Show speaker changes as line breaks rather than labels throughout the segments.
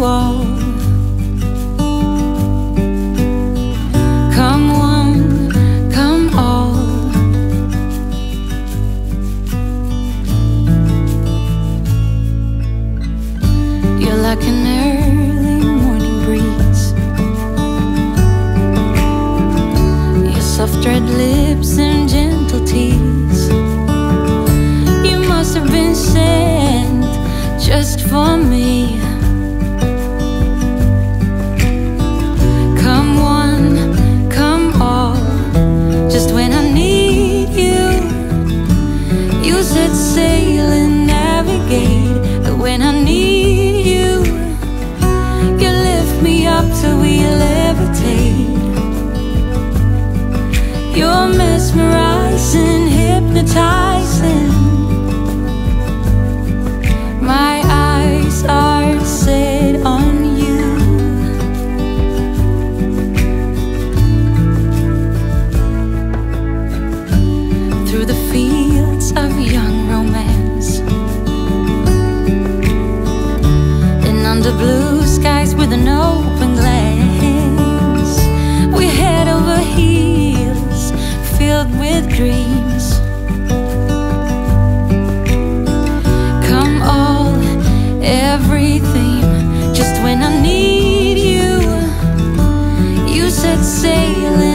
wall. under blue skies with an open glass. We're head over heels, filled with dreams. Come all, everything, just when I need you. You said sailing.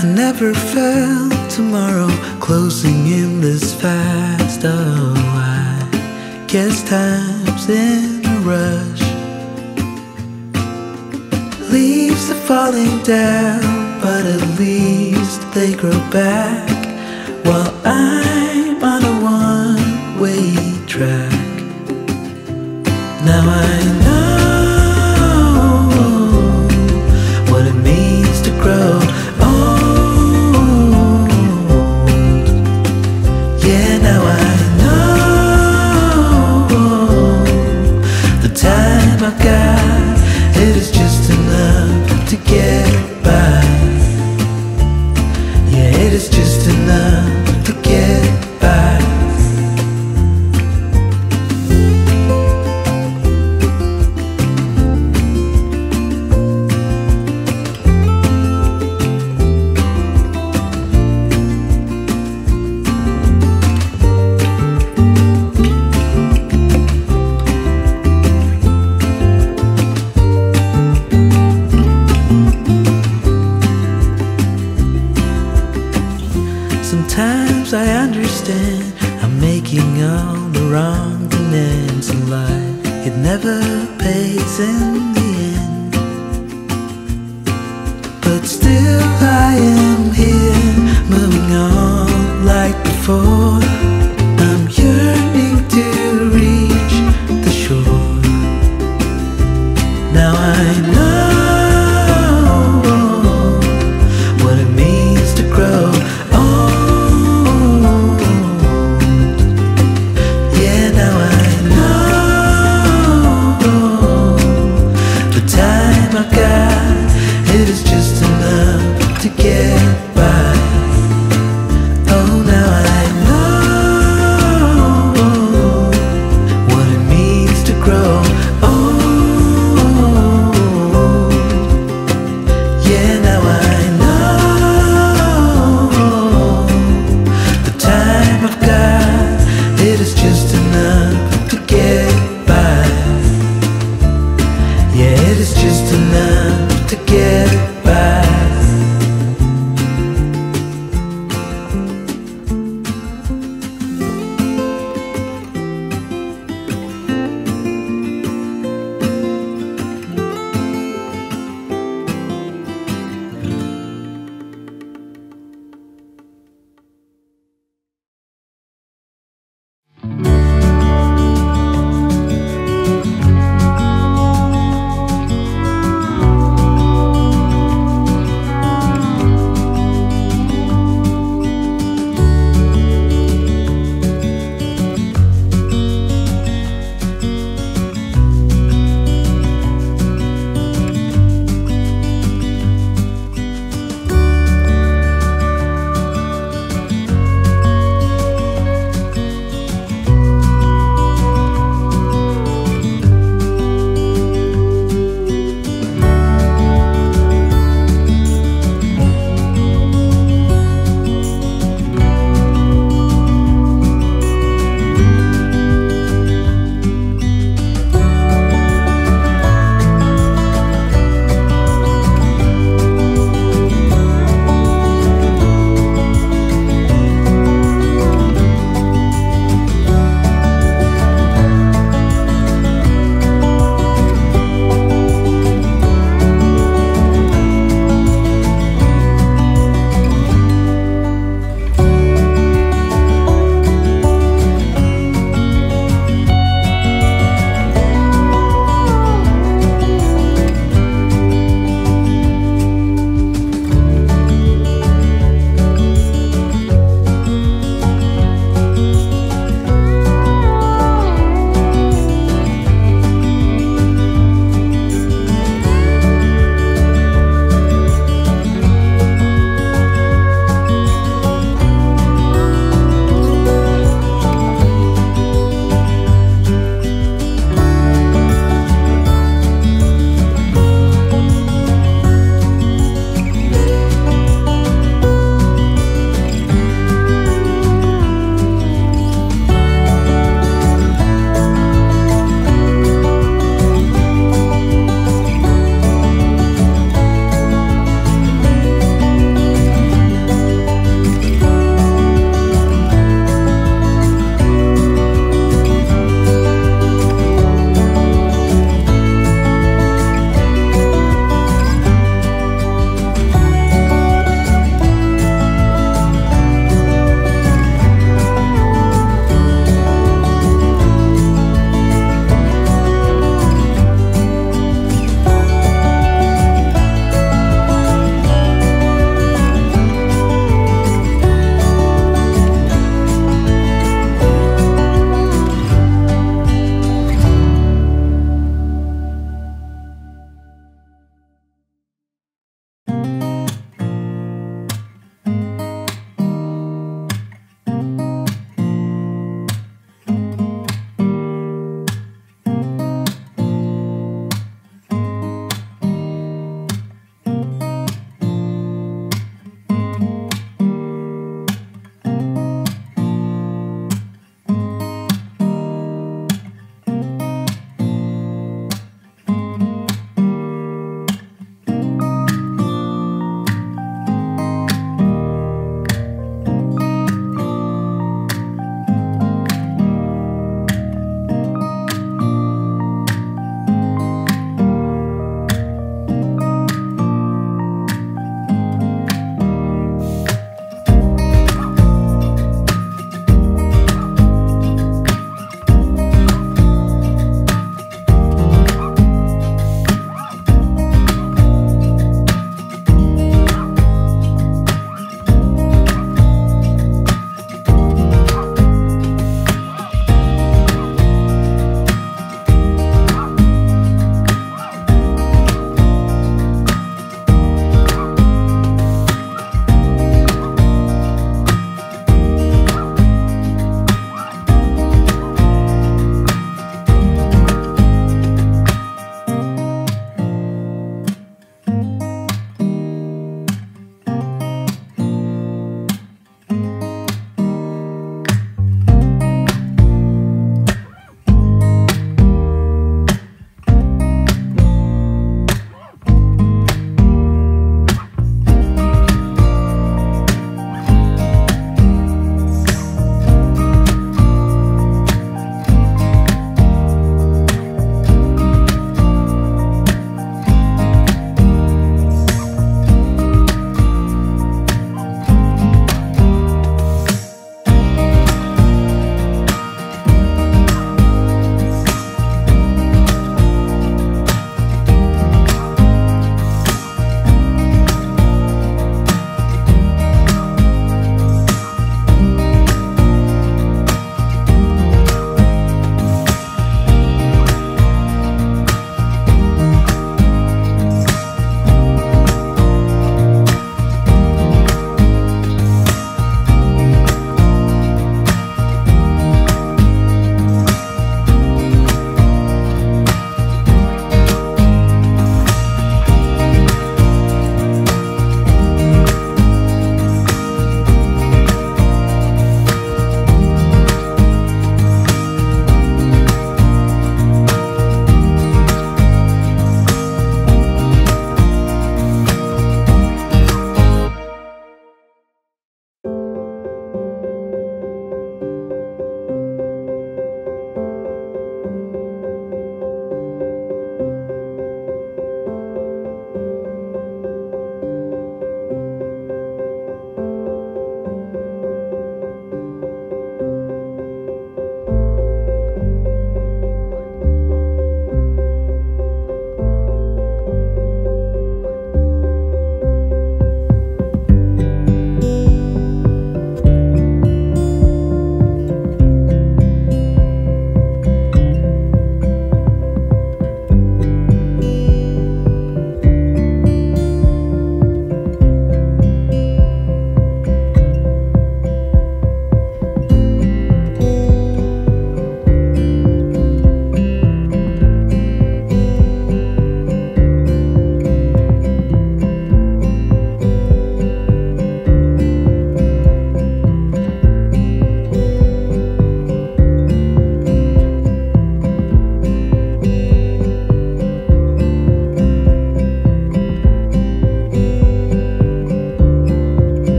I
never
felt tomorrow closing in this fast. Oh, I guess time's in a rush. Leaves are falling down, but at least they grow back. While I'm on a one way track. Now I